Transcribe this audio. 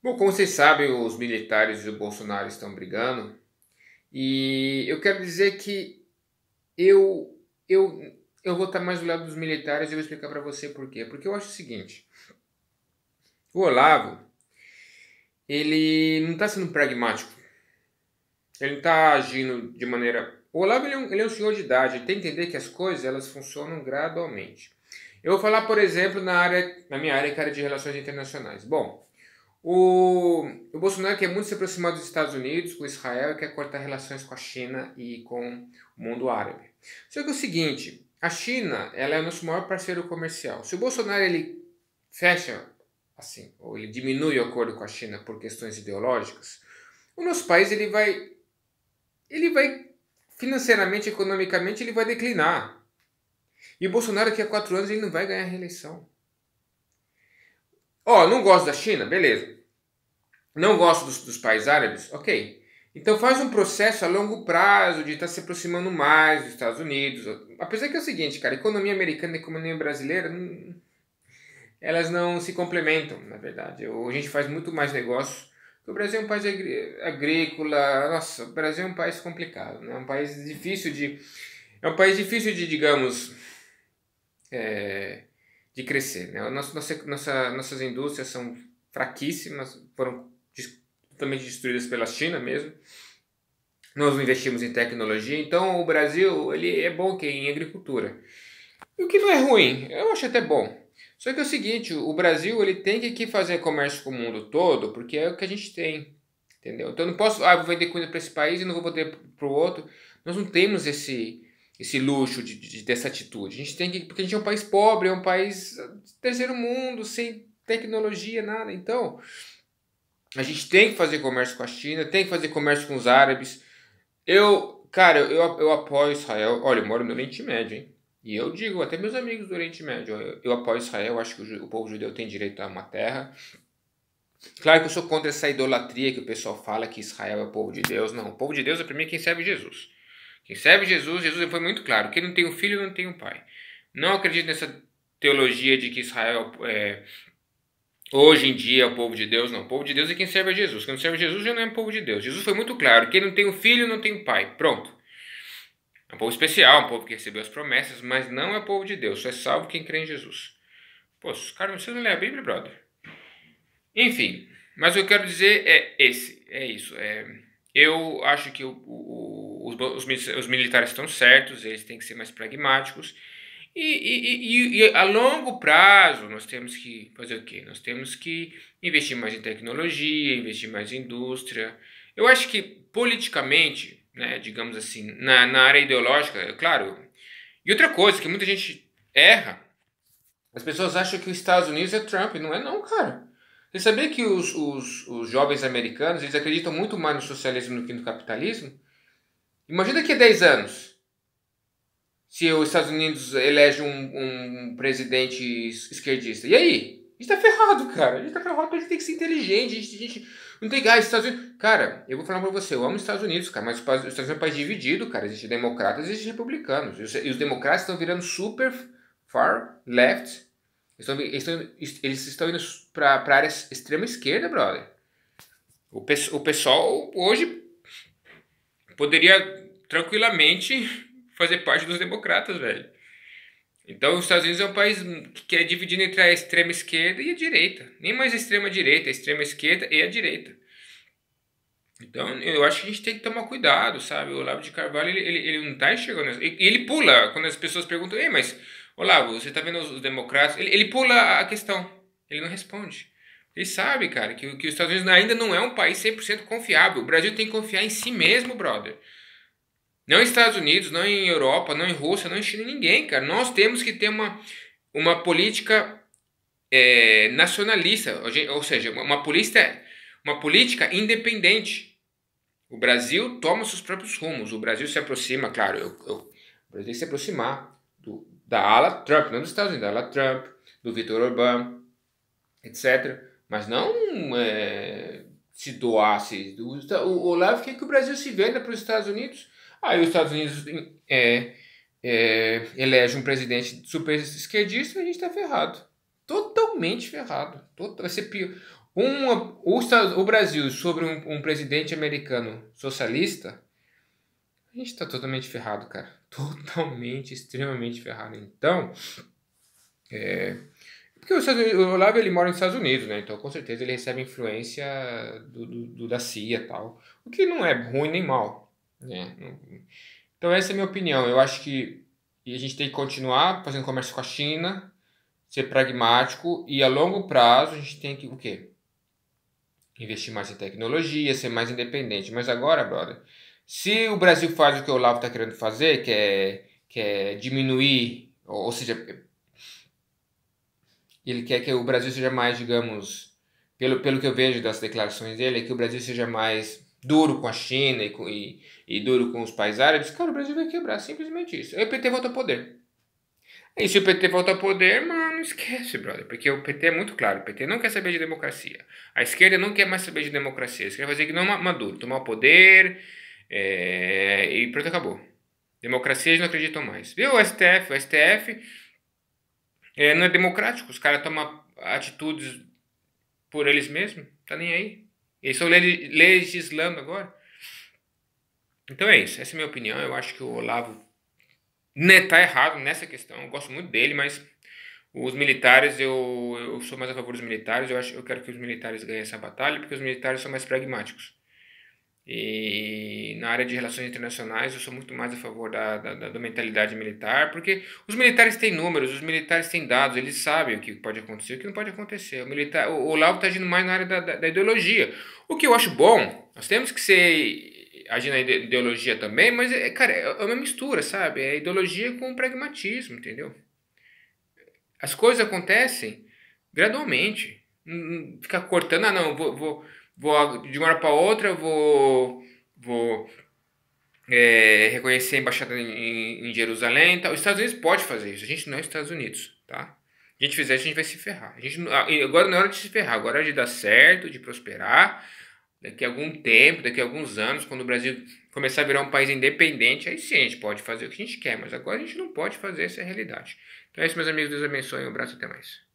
Bom, como vocês sabem, os militares e o Bolsonaro estão brigando. E eu quero dizer que eu eu eu vou estar mais do lado dos militares e vou explicar para você por quê. Porque eu acho o seguinte: o Olavo, ele não está sendo pragmático. Ele não está agindo de maneira. O Olavo ele é, um, ele é um senhor de idade, ele tem que entender que as coisas elas funcionam gradualmente. Eu vou falar, por exemplo, na área, na minha área, que é de relações internacionais. Bom, o, o Bolsonaro quer muito se aproximar dos Estados Unidos, com Israel, e quer cortar relações com a China e com o mundo árabe. Só que é o seguinte, a China ela é o nosso maior parceiro comercial. Se o Bolsonaro ele fecha assim, ou ele diminui o acordo com a China por questões ideológicas, o nosso país ele vai ele vai financeiramente, economicamente, ele vai declinar. E o Bolsonaro daqui a quatro anos ele não vai ganhar reeleição. Ó, oh, não gosto da China? Beleza. Não gosto dos, dos países árabes? Ok. Então faz um processo a longo prazo de estar tá se aproximando mais dos Estados Unidos. Apesar que é o seguinte, cara, economia americana e economia brasileira, não, elas não se complementam, na verdade. A gente faz muito mais negócio. O Brasil é um país agrícola. Nossa, o Brasil é um país complicado, né? É um país difícil de. É um país difícil de, digamos, é, de crescer. Né? Nossa, nossa, nossa, nossas indústrias são fraquíssimas, foram totalmente destruídas pela China mesmo. Nós não investimos em tecnologia, então o Brasil ele é bom que em agricultura. E o que não é ruim, eu acho até bom. Só que é o seguinte, o Brasil ele tem que fazer comércio com o mundo todo, porque é o que a gente tem, entendeu? Então eu não posso, ah, vou vender coisa para esse país e não vou vender para o outro. Nós não temos esse esse luxo de, de, dessa atitude. A gente tem que, porque a gente é um país pobre, é um país terceiro mundo, sem tecnologia, nada. Então, a gente tem que fazer comércio com a China, tem que fazer comércio com os árabes. Eu, cara, eu, eu apoio Israel. Olha, eu moro no Oriente Médio, hein? E eu digo, até meus amigos do Oriente Médio, eu, eu apoio Israel, acho que o, o povo judeu tem direito a uma terra. Claro que eu sou contra essa idolatria que o pessoal fala que Israel é o povo de Deus. Não, o povo de Deus é primeiro quem serve Jesus. Quem serve Jesus, Jesus foi muito claro: quem não tem um filho não tem um pai. Não acredito nessa teologia de que Israel é, hoje em dia é o povo de Deus. Não, o povo de Deus é quem serve a Jesus. Quem não serve a Jesus já não é o povo de Deus. Jesus foi muito claro: quem não tem um filho não tem um pai. Pronto. É um povo especial, um povo que recebeu as promessas, mas não é povo de Deus. Só é salvo quem crê em Jesus. Pô, os caras não precisam ler a Bíblia, brother. Enfim, mas o que eu quero dizer é esse, é isso. É, eu acho que o, o os, os, os militares estão certos, eles têm que ser mais pragmáticos. E, e, e, e, a longo prazo nós temos que fazer o quê? Nós temos que investir mais em tecnologia, investir mais em indústria. Eu acho que politicamente, né, digamos assim, na, na área ideológica, é claro. E outra coisa que muita gente erra, as pessoas acham que os Estados Unidos é Trump. Não é não, cara. Você sabia que os, os, os jovens americanos eles acreditam muito mais no socialismo do que no capitalismo? Imagina a 10 anos, se os Estados Unidos elege um, um presidente esquerdista. E aí? A gente tá ferrado, cara. A gente tá ferrado, a gente tem que ser inteligente. A gente, a gente não tem que. Ah, Estados Unidos. Cara, eu vou falar pra você, eu amo os Estados Unidos, cara, mas os Estados Unidos é um país dividido, cara. Existem democratas e existem republicanos. E os, democratas estão virando super far left. Eles estão, estão, eles estão indo pra, pra área extrema esquerda, brother. O, o pessoal hoje poderia tranquilamente fazer parte dos democratas, velho. Então, os Estados Unidos é um país que é dividido entre a extrema esquerda e a direita. Nem mais a extrema direita, a extrema esquerda e a direita. Então, eu acho que a gente tem que tomar cuidado, sabe? O Olavo de Carvalho, ele, ele, ele não está enxergando isso. E ele pula, quando as pessoas perguntam, Ei, mas, Olavo, você está vendo os, os democratas? Ele, ele pula a questão, ele não responde. Ele sabe, cara, que, que os Estados Unidos ainda não é um país 100% confiável. O Brasil tem que confiar em si mesmo, brother. Não em Estados Unidos, não em Europa, não em Rússia, não em China, ninguém, cara. Nós temos que ter uma, uma política é, nacionalista, ou seja, uma, política, uma política independente. O Brasil toma seus próprios rumos. O Brasil se aproxima, claro, eu, eu, o Brasil tem que se aproximar do, da ala Trump, não dos Estados Unidos, da ala Trump, do Vitor Orbán, etc mas não é, se doasse. O Olavo quer que o Brasil se venda para os Estados Unidos. Aí os Estados Unidos é, é, elege um presidente super esquerdista e a gente está ferrado. Totalmente ferrado. Vai ser pior. um, o, o Brasil sobre um, um presidente americano socialista, a gente está totalmente ferrado, cara. Totalmente, extremamente ferrado. Então, é, porque o, Olavo ele mora nos Estados Unidos, né? Então com certeza ele recebe influência do, do, do da CIA e tal. O que não é ruim nem mal. Né? Então essa é a minha opinião. Eu acho que a gente tem que continuar fazendo comércio com a China, ser pragmático e a longo prazo a gente tem que o quê? Investir mais em tecnologia, ser mais independente. Mas agora, brother, se o Brasil faz o que o Olavo está querendo fazer, que é, que é diminuir, ou, ou seja, ele quer que o Brasil seja mais, digamos, pelo, pelo que eu vejo das declarações dele, é que o Brasil seja mais duro com a China e, e, e duro com os países árabes, cara, o Brasil vai quebrar, simplesmente isso. Aí o PT volta ao poder. E se o PT volta ao poder, mano, esquece, brother. Porque o PT é muito claro, o PT não quer saber de democracia. A esquerda não quer mais saber de democracia. Esquerda vai fazer que não é Maduro, tomar o poder é, e pronto, acabou. Democracia eles não acreditam mais. Viu o STF? O STF é, não é democrático, os caras tomam atitudes por eles mesmos, tá nem aí. Eles estão legislando agora. Então é isso, essa é a minha opinião. Eu acho que o Olavo né, tá errado nessa questão. Eu gosto muito dele, mas os militares, eu, eu sou mais a favor dos militares. Eu, acho, eu quero que os militares ganhem essa batalha, porque os militares são mais pragmáticos. E na área de relações internacionais eu sou muito mais a favor da, da, da, mentalidade militar, porque os militares têm números, os militares têm dados, eles sabem o que pode acontecer e o que não pode acontecer. O, militar, o, o está agindo mais na área da, da, da, ideologia. O que eu acho bom, nós temos que ser agir na ideologia também, mas, é, cara, é uma mistura, sabe? É ideologia com pragmatismo, entendeu? As coisas acontecem gradualmente. Ficar cortando, ah, não, vou, vou vou de uma hora para outra vou vou é, reconhecer a embaixada em, em Jerusalém, tá? Os Estados Unidos pode fazer isso. A gente não é os Estados Unidos, tá? A gente fizer a gente vai se ferrar. A gente, agora não é hora de se ferrar, agora é de dar certo, de prosperar. Daqui a algum tempo, daqui a alguns anos, quando o Brasil começar a virar um país independente, aí sim a gente pode fazer o que a gente quer, mas agora a gente não pode fazer essa realidade. Então é isso, meus amigos. Deus abençoe. Um abraço, até mais.